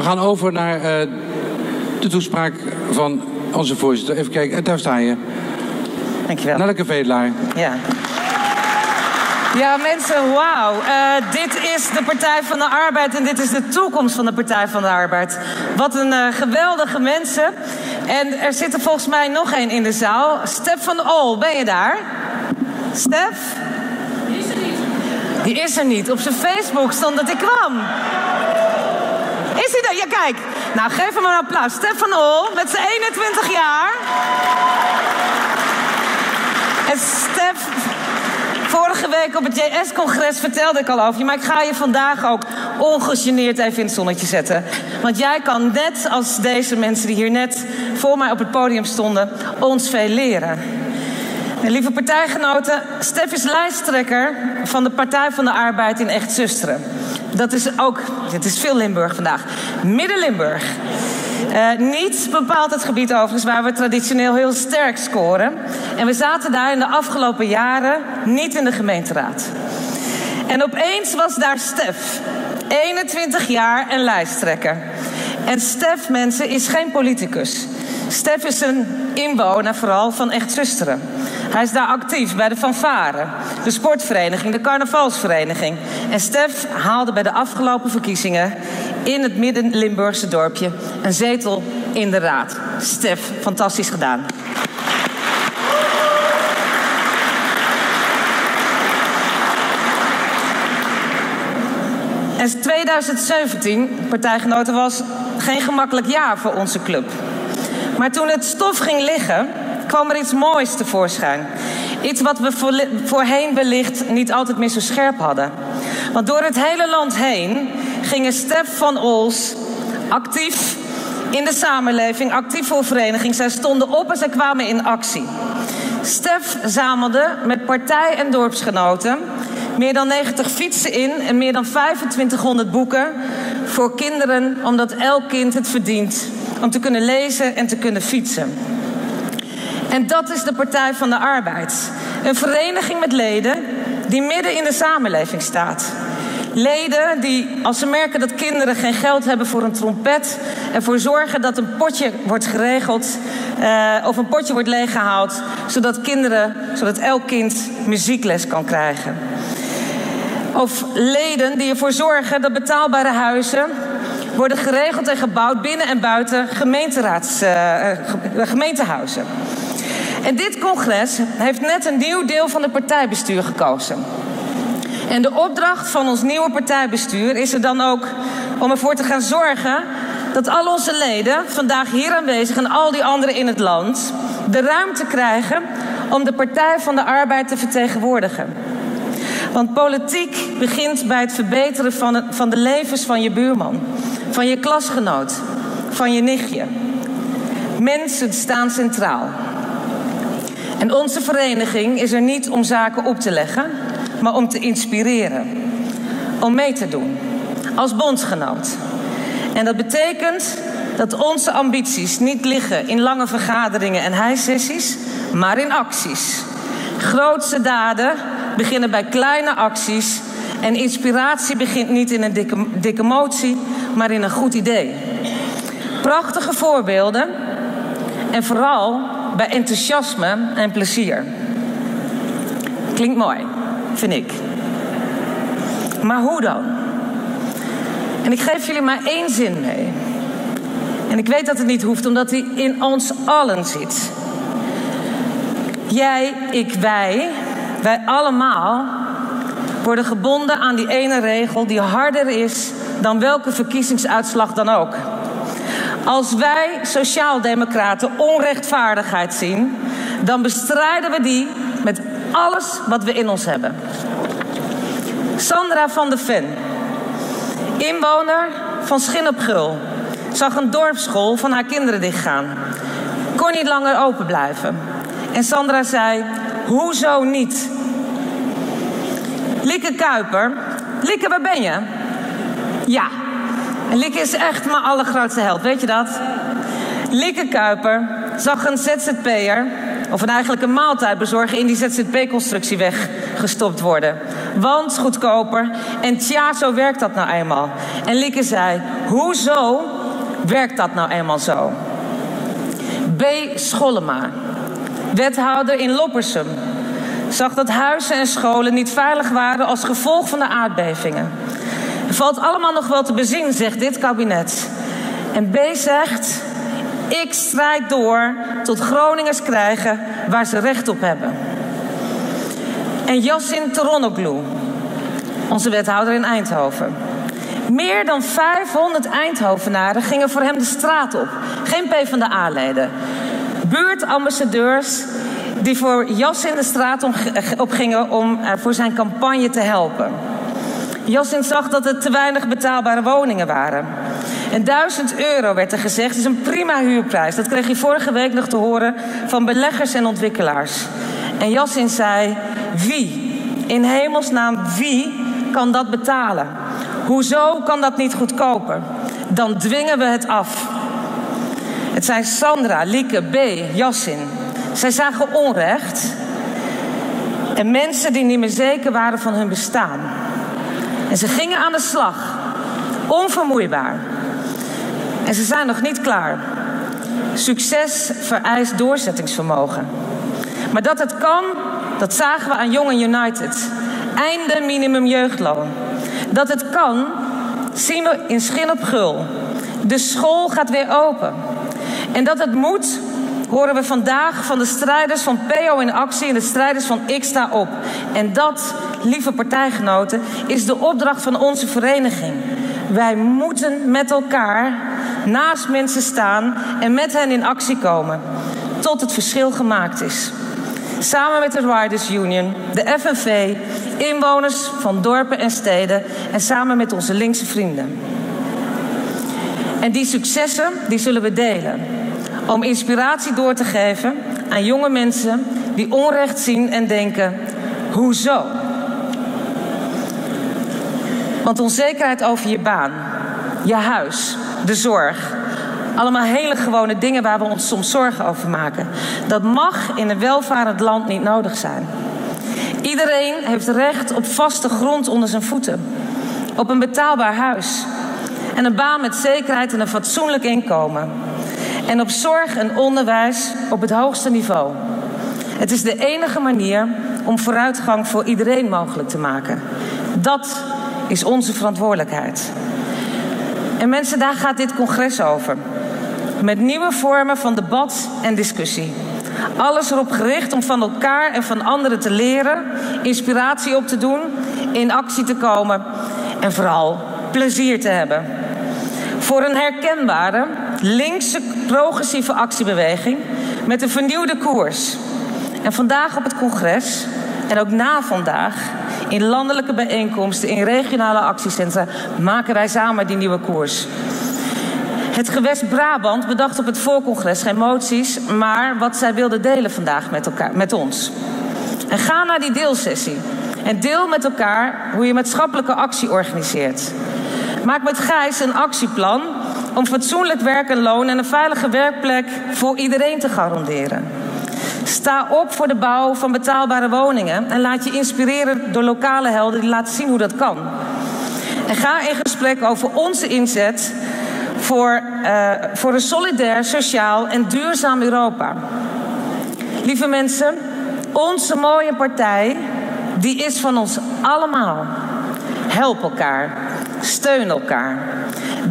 We gaan over naar uh, de toespraak van onze voorzitter. Even kijken, daar sta je. Dankjewel. Nelleke Vedelaar. Ja. Ja, mensen, wauw. Uh, dit is de Partij van de Arbeid en dit is de toekomst van de Partij van de Arbeid. Wat een uh, geweldige mensen. En er zit er volgens mij nog één in de zaal. Stef van Ol, ben je daar? Stef? Die is er niet. Die is er niet. Op zijn Facebook stond dat hij kwam. Ja, kijk. Nou, geef hem een applaus. Stef van Ol, met zijn 21 jaar. En Stef, vorige week op het JS-congres vertelde ik al over je. Maar ik ga je vandaag ook ongegeneerd even in het zonnetje zetten. Want jij kan net als deze mensen die hier net voor mij op het podium stonden, ons veel leren. En lieve partijgenoten, Stef is lijsttrekker van de Partij van de Arbeid in Echt Zusteren. Dat is ook, het is veel Limburg vandaag, Midden-Limburg. Uh, niet bepaalt het gebied overigens waar we traditioneel heel sterk scoren. En we zaten daar in de afgelopen jaren niet in de gemeenteraad. En opeens was daar Stef, 21 jaar en lijsttrekker. En Stef, mensen, is geen politicus. Stef is een inwoner vooral van Echt Zusteren. Hij is daar actief bij de fanfare, de sportvereniging, de carnavalsvereniging. En Stef haalde bij de afgelopen verkiezingen in het midden-Limburgse dorpje een zetel in de raad. Stef, fantastisch gedaan. En 2017, partijgenoten, was geen gemakkelijk jaar voor onze club. Maar toen het stof ging liggen, kwam er iets moois tevoorschijn. Iets wat we voorheen wellicht niet altijd meer zo scherp hadden. Want door het hele land heen gingen Stef van Ols actief in de samenleving, actief voor vereniging. Zij stonden op en zij kwamen in actie. Stef zamelde met partij en dorpsgenoten meer dan 90 fietsen in en meer dan 2500 boeken voor kinderen, omdat elk kind het verdient om te kunnen lezen en te kunnen fietsen. En dat is de Partij van de Arbeid. Een vereniging met leden die midden in de samenleving staat. Leden die, als ze merken dat kinderen geen geld hebben voor een trompet, ervoor zorgen dat een potje wordt geregeld uh, of een potje wordt leeggehaald, zodat kinderen, zodat elk kind muziekles kan krijgen. Of leden die ervoor zorgen dat betaalbare huizen worden geregeld en gebouwd binnen en buiten gemeenteraads, uh, gemeentehuizen. En dit congres heeft net een nieuw deel van het partijbestuur gekozen. En de opdracht van ons nieuwe partijbestuur is er dan ook om ervoor te gaan zorgen dat al onze leden, vandaag hier aanwezig en al die anderen in het land, de ruimte krijgen om de Partij van de Arbeid te vertegenwoordigen. Want politiek begint bij het verbeteren van, van de levens van je buurman, van je klasgenoot, van je nichtje. Mensen staan centraal. En onze vereniging is er niet om zaken op te leggen, maar om te inspireren. Om mee te doen. Als bondsgenoot. En dat betekent dat onze ambities niet liggen in lange vergaderingen en hijsessies, maar in acties. Grootste daden beginnen bij kleine acties. En inspiratie begint niet in een dikke, dikke motie, maar in een goed idee. Prachtige voorbeelden. En vooral bij enthousiasme en plezier. Klinkt mooi, vind ik. Maar hoe dan? En ik geef jullie maar één zin mee. En ik weet dat het niet hoeft, omdat hij in ons allen zit. Jij, ik, wij, wij allemaal worden gebonden aan die ene regel die harder is dan welke verkiezingsuitslag dan ook. Als wij sociaaldemocraten onrechtvaardigheid zien, dan bestrijden we die met alles wat we in ons hebben. Sandra van de Ven, inwoner van Schin zag een dorpsschool van haar kinderen dichtgaan. Kon niet langer open blijven. En Sandra zei: Hoezo niet? Lieke Kuiper, Lieke, waar ben je? Ja, en Lieke is echt mijn allergrootste held, weet je dat? Lieke Kuiper zag een ZZP'er, of een eigenlijk een in die ZZP-constructie weggestopt worden. Want goedkoper. En tja, zo werkt dat nou eenmaal. En Lieke zei: hoezo werkt dat nou eenmaal zo? B. Schollema, wethouder in Loppersum, zag dat huizen en scholen niet veilig waren als gevolg van de aardbevingen. Valt allemaal nog wel te bezien, zegt dit kabinet. En B zegt: Ik strijd door tot Groningers krijgen waar ze recht op hebben. En Yassin Teronoglu, onze wethouder in Eindhoven. Meer dan 500 Eindhovenaren gingen voor hem de straat op. Geen PvdA-leden. Buurtambassadeurs die voor Yassin de straat op gingen om voor zijn campagne te helpen. Yassin zag dat er te weinig betaalbare woningen waren. En 1000 euro werd er gezegd, is een prima huurprijs. Dat kreeg hij vorige week nog te horen van beleggers en ontwikkelaars. En Yassin zei: Wie, in hemelsnaam, wie kan dat betalen? Hoezo kan dat niet goedkoper? Dan dwingen we het af. Het zijn Sandra, Lieke, B, Yassin. Zij zagen onrecht en mensen die niet meer zeker waren van hun bestaan. En ze gingen aan de slag, onvermoeibaar. En ze zijn nog niet klaar. Succes vereist doorzettingsvermogen. Maar dat het kan, dat zagen we aan Jongen United. Einde minimum jeugdloon. Dat het kan, zien we in Schil op Gul. De school gaat weer open. En dat het moet, horen we vandaag van de strijders van PO in actie en de strijders van Ik sta op. En dat, lieve partijgenoten, is de opdracht van onze vereniging. Wij moeten met elkaar naast mensen staan en met hen in actie komen. Tot het verschil gemaakt is. Samen met de Riders Union, de FNV, inwoners van dorpen en steden en samen met onze linkse vrienden. En die successen die zullen we delen. Om inspiratie door te geven aan jonge mensen die onrecht zien en denken: hoezo? Want onzekerheid over je baan, je huis, de zorg. Allemaal hele gewone dingen waar we ons soms zorgen over maken. Dat mag in een welvarend land niet nodig zijn. Iedereen heeft recht op vaste grond onder zijn voeten. Op een betaalbaar huis. En een baan met zekerheid en een fatsoenlijk inkomen. En op zorg en onderwijs op het hoogste niveau. Het is de enige manier om vooruitgang voor iedereen mogelijk te maken. Dat is onze verantwoordelijkheid. En mensen, daar gaat dit congres over. Met nieuwe vormen van debat en discussie. Alles erop gericht om van elkaar en van anderen te leren, inspiratie op te doen, in actie te komen en vooral plezier te hebben. Voor een herkenbare, linkse, progressieve actiebeweging met een vernieuwde koers. En vandaag op het congres, en ook na vandaag, in landelijke bijeenkomsten, in regionale actiecentra, maken wij samen die nieuwe koers. Het gewest Brabant bedacht op het voorcongres geen moties, maar wat zij wilden delen vandaag met, elkaar, met ons. En ga naar die deelsessie en deel met elkaar hoe je maatschappelijke actie organiseert. Maak met Gijs een actieplan om fatsoenlijk werk en loon en een veilige werkplek voor iedereen te garanderen. Sta op voor de bouw van betaalbare woningen en laat je inspireren door lokale helden die laten zien hoe dat kan. En ga in gesprek over onze inzet voor, uh, voor een solidair, sociaal en duurzaam Europa. Lieve mensen, onze mooie partij, die is van ons allemaal. Help elkaar, steun elkaar,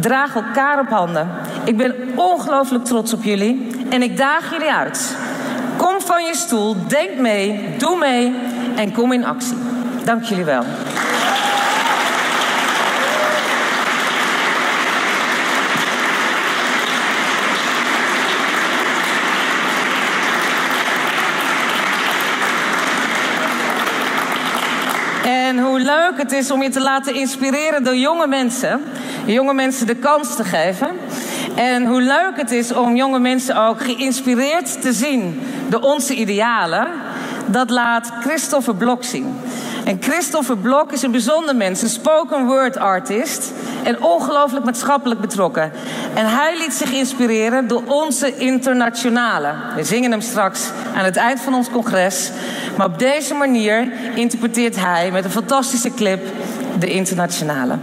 draag elkaar op handen. Ik ben ongelooflijk trots op jullie en ik daag jullie uit. Kom van je stoel, denk mee, doe mee en kom in actie. Dank jullie wel. En hoe leuk het is om je te laten inspireren door jonge mensen. Jonge mensen de kans te geven. En hoe leuk het is om jonge mensen ook geïnspireerd te zien door onze idealen. Dat laat Christopher Blok zien. En Christopher Blok is een bijzonder mens, een spoken word artist en ongelooflijk maatschappelijk betrokken. En hij liet zich inspireren door onze internationale. We zingen hem straks aan het eind van ons congres. Maar op deze manier interpreteert hij met een fantastische clip de internationale.